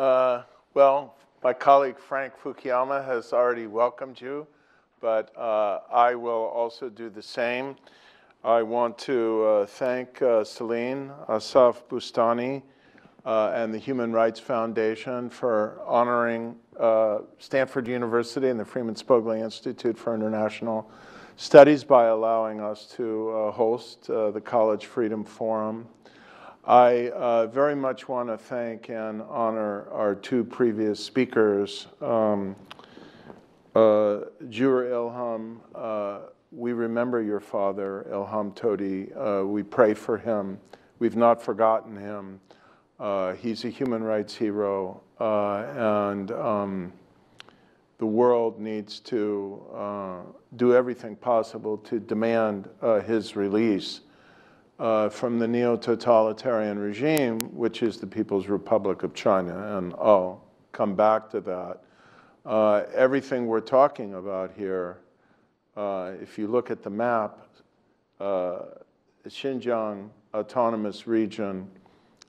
Uh, well, my colleague Frank Fukuyama has already welcomed you, but uh, I will also do the same. I want to uh, thank uh, Celine Assaf Boustani uh, and the Human Rights Foundation for honoring uh, Stanford University and the Freeman Spogli Institute for International Studies by allowing us to uh, host the College Freedom Forum. I uh, very much want to thank and honor our two previous speakers. Um, uh, Jewher Ilham, uh, we remember your father, Ilham Tohti. Uh, we pray for him. We've not forgotten him. Uh, he's a human rights hero, uh, and um, the world needs to do everything possible to demand his release uh, from the neo-totalitarian regime, which is the People's Republic of China, and I'll come back to that. Uh, everything we're talking about here, uh, if you look at the map, uh, Xinjiang Autonomous Region,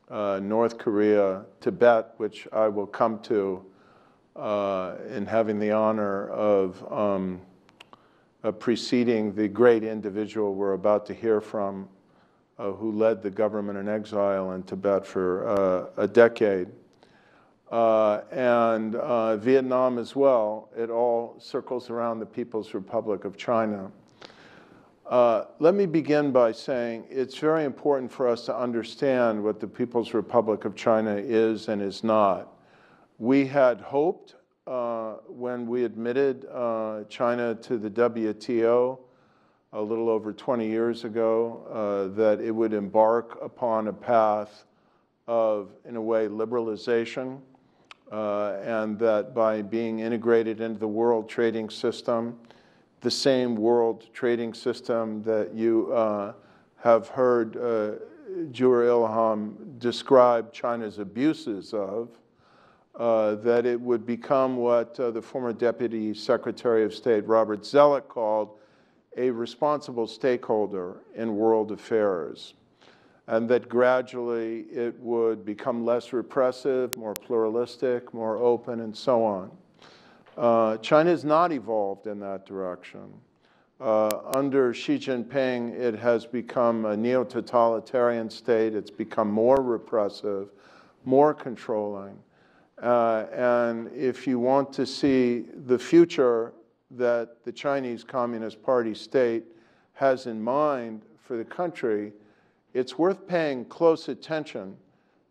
uh, North Korea, Tibet, which I will come to uh, in having the honor of um, preceding the great individual we're about to hear from, uh, who led the government in exile in Tibet for uh, a decade. Uh, and uh, Vietnam as well, it all circles around the People's Republic of China. Uh, let me begin by saying it's very important for us to understand what the People's Republic of China is and is not. We had hoped uh, when we admitted China to the WTO a little over 20 years ago uh, that it would embark upon a path of, in a way, liberalization, uh, and that by being integrated into the world trading system, the same world trading system that you uh, have heard uh, Ilham describe China's abuses of, uh, that it would become what uh, the former Deputy Secretary of State Robert Zoellick called a responsible stakeholder in world affairs, and that gradually it would become less repressive, more pluralistic, more open, and so on. Uh, China has not evolved in that direction. Uh, under Xi Jinping, it has become a neo-totalitarian state. It's become more repressive, more controlling. Uh, and if you want to see the future that the Chinese Communist Party state has in mind for the country, it's worth paying close attention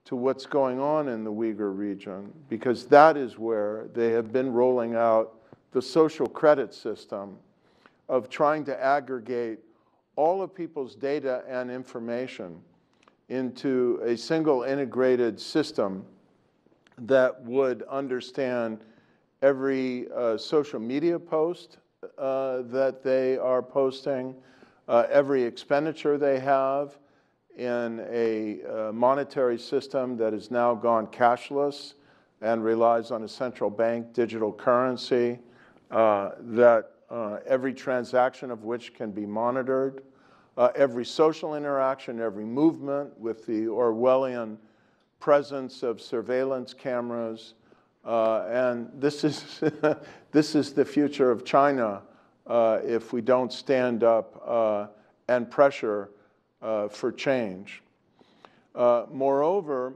to what's going on in the Uyghur region because that is where they have been rolling out the social credit system of trying to aggregate all of people's data and information into a single integrated system that would understand every uh, social media post uh, that they are posting, uh, every expenditure they have in a uh, monetary system that has now gone cashless and relies on a central bank digital currency, uh, that uh, every transaction of which can be monitored, every social interaction, every movement with the Orwellian presence of surveillance cameras, uh, and this is, this is the future of China uh, if we don't stand up uh, and pressure uh, for change. Uh, moreover,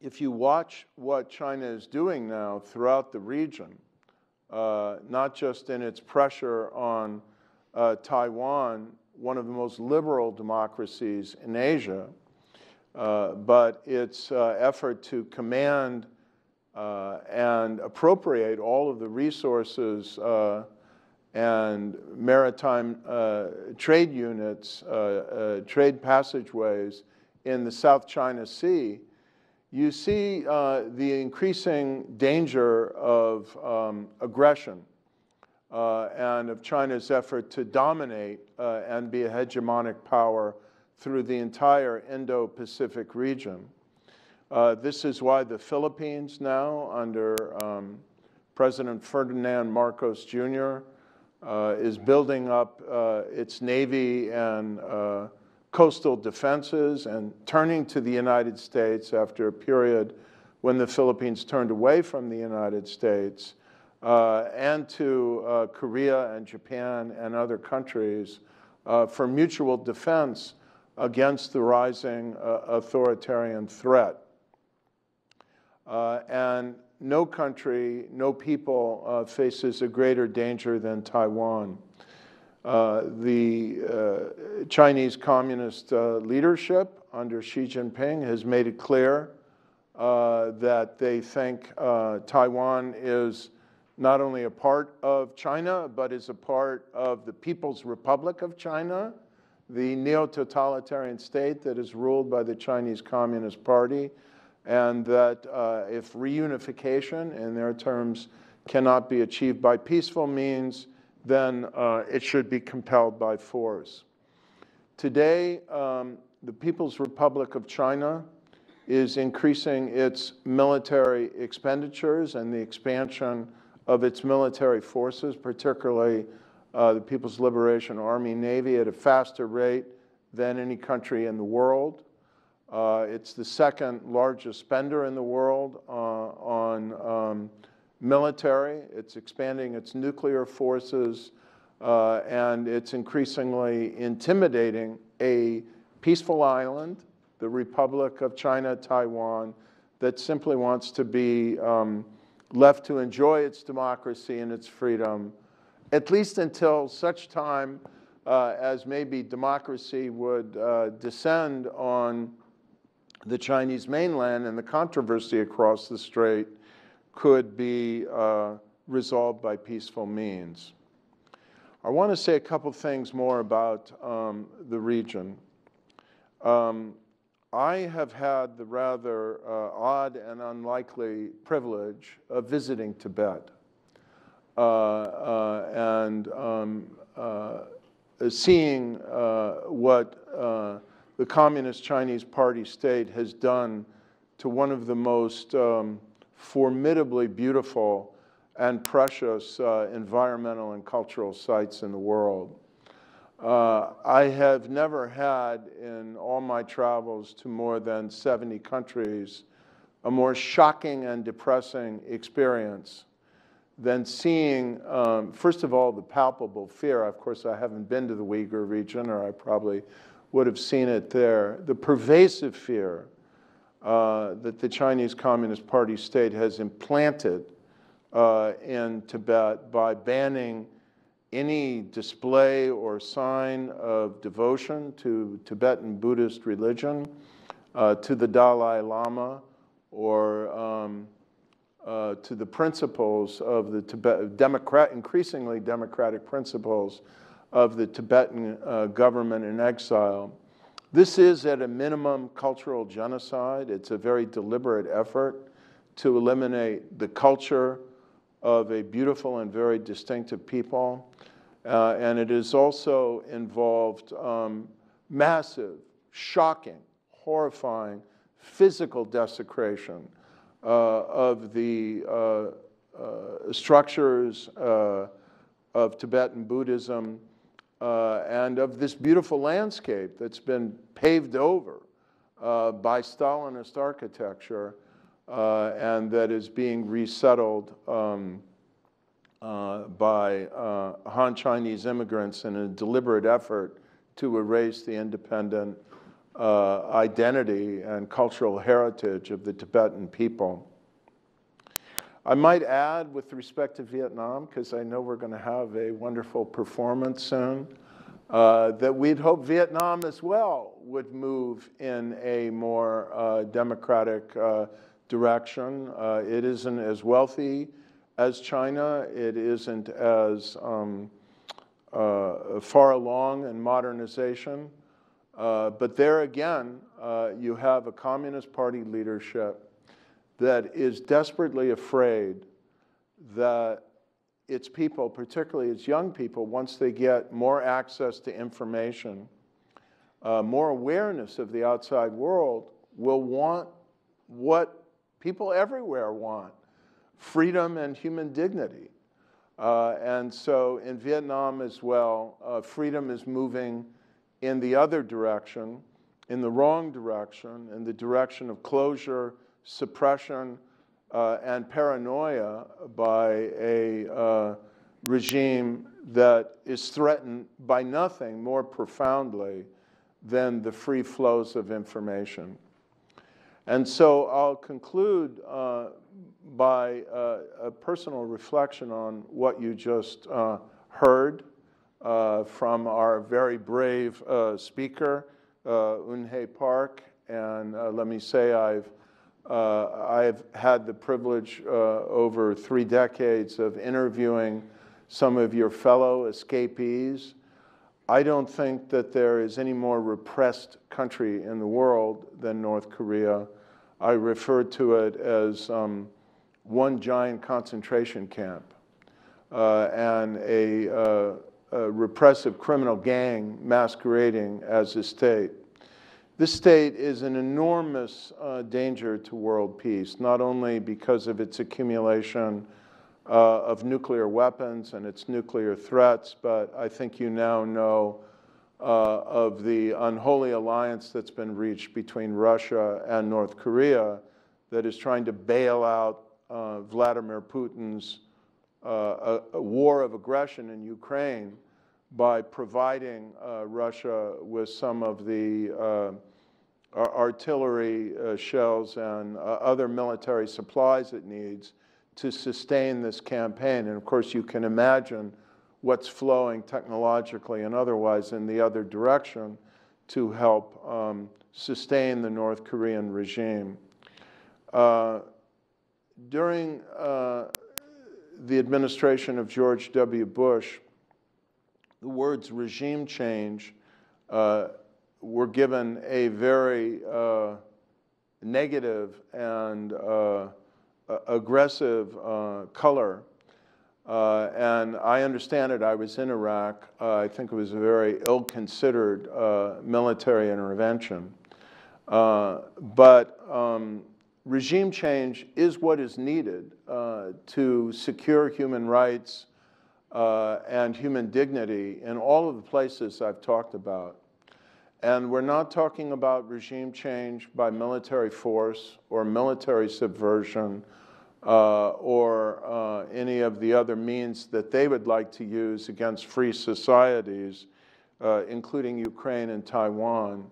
if you watch what China is doing now throughout the region, uh, not just in its pressure on Taiwan, one of the most liberal democracies in Asia, but its effort to command and appropriate all of the resources uh, and maritime uh, trade units, uh, uh, trade passageways in the South China Sea, you see uh, the increasing danger of um, aggression and of China's effort to dominate and be a hegemonic power through the entire Indo-Pacific region. Uh, this is why the Philippines now, under um, President Ferdinand Marcos Jr., uh, is building up uh, its Navy and uh, coastal defenses and turning to the United States after a period when the Philippines turned away from the United States, uh, and to uh, Korea and Japan and other countries for mutual defense against the rising authoritarian threat. Uh, and no country, no people uh, faces a greater danger than Taiwan. Uh, the uh, Chinese Communist uh, leadership under Xi Jinping has made it clear uh, that they think Taiwan is not only a part of China, but is a part of the People's Republic of China, the neo totalitarian state that is ruled by the Chinese Communist Party, and that uh, if reunification, in their terms, cannot be achieved by peaceful means, then uh, it should be compelled by force. Today, um, the People's Republic of China is increasing its military expenditures and the expansion of its military forces, particularly uh, the People's Liberation Army Navy, at a faster rate than any country in the world. Uh, it's the second largest spender in the world uh, on um, military. It's expanding its nuclear forces, uh, and it's increasingly intimidating a peaceful island, the Republic of China, Taiwan, that simply wants to be um, left to enjoy its democracy and its freedom, at least until such time uh, as maybe democracy would uh, descend on the Chinese mainland and the controversy across the strait could be uh, resolved by peaceful means. I want to say a couple things more about um, the region. Um, I have had the rather uh, odd and unlikely privilege of visiting Tibet uh, uh and um, uh, seeing uh, what the Communist Chinese Party state has done to one of the most um, formidably beautiful and precious uh, environmental and cultural sites in the world. Uh, I have never had, in all my travels to more than 70 countries, a more shocking and depressing experience than seeing, um, first of all, the palpable fear. Of course, I haven't been to the Uyghur region, or I probably would have seen it there. The pervasive fear uh, that the Chinese Communist Party state has implanted uh, in Tibet by banning any display or sign of devotion to Tibetan Buddhist religion, uh, to the Dalai Lama, or um, uh, to the principles of the Tibet, democrat, increasingly democratic principles of the Tibetan uh, government in exile. This is, at a minimum, cultural genocide. It's a very deliberate effort to eliminate the culture of a beautiful and very distinctive people. Uh, and it has also involved um, massive, shocking, horrifying physical desecration uh, of the uh, uh structures uh, of Tibetan Buddhism uh, and of this beautiful landscape that's been paved over uh, by Stalinist architecture uh, and that is being resettled um, uh, by uh, Han Chinese immigrants in a deliberate effort to erase the independent uh, identity and cultural heritage of the Tibetan people. I might add, with respect to Vietnam, because I know we're going to have a wonderful performance soon, uh, that we'd hope Vietnam as well would move in a more uh, democratic uh, direction. Uh, it isn't as wealthy as China. It isn't as um, uh, far along in modernization. but there again, you have a Communist Party leadership that is desperately afraid that its people, particularly its young people, once they get more access to information, uh, more awareness of the outside world, will want what people everywhere want freedom and human dignity. Uh, and so in Vietnam as well, uh, freedom is moving in the other direction, in the wrong direction, in the direction of closure suppression uh, and paranoia by a uh, regime that is threatened by nothing more profoundly than the free flows of information. And so I'll conclude uh, by uh, a personal reflection on what you just uh, heard uh, from our very brave speaker, Eunhye Park. And let me say I've, I've had the privilege over three decades of interviewing some of your fellow escapees I don't think that there is any more repressed country in the world than North Korea. I refer to it as um, one giant concentration camp uh, and a, uh, a, repressive criminal gang masquerading as a state. This state is an enormous uh, danger to world peace, not only because of its accumulation uh, of nuclear weapons and its nuclear threats, but I think you now know uh, of the unholy alliance that's been reached between Russia and North Korea that is trying to bail out uh, Vladimir Putin's uh, a, a, war of aggression in Ukraine by providing uh, Russia with some of the uh, artillery shells and other military supplies it needs to sustain this campaign. And of course, you can imagine what's flowing technologically and otherwise in the other direction to help um, sustain the North Korean regime. Uh, during uh, the administration of George W. Bush, the words regime change uh, were given a very uh, negative and uh, aggressive uh, color. Uh, and I understand it, I was in Iraq. Uh, I think it was a very ill-considered military intervention. but um, regime change is what is needed to secure human rights uh, and human dignity in all of the places I've talked about. And we're not talking about regime change by military force or military subversion uh, or uh, any of the other means that they would like to use against free societies, uh, including Ukraine and Taiwan.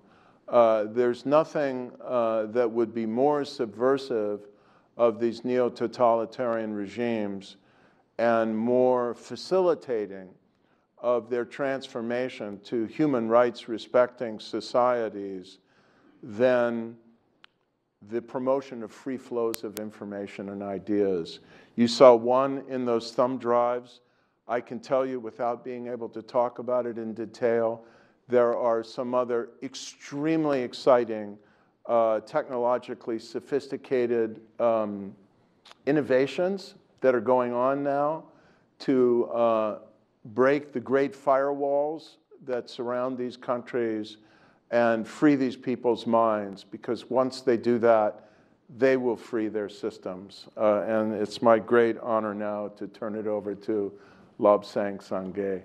Uh, there's nothing uh, that would be more subversive of these neo-totalitarian regimes and more facilitating of their transformation to human rights respecting societies than the promotion of free flows of information and ideas. You saw one in those thumb drives. I can tell you without being able to talk about it in detail, there are some other extremely exciting, uh, technologically sophisticated um, innovations that are going on now to uh, break the great firewalls that surround these countries and free these people's minds because once they do that, they will free their systems. Uh, and it's my great honor now to turn it over to Lobsang Sangay.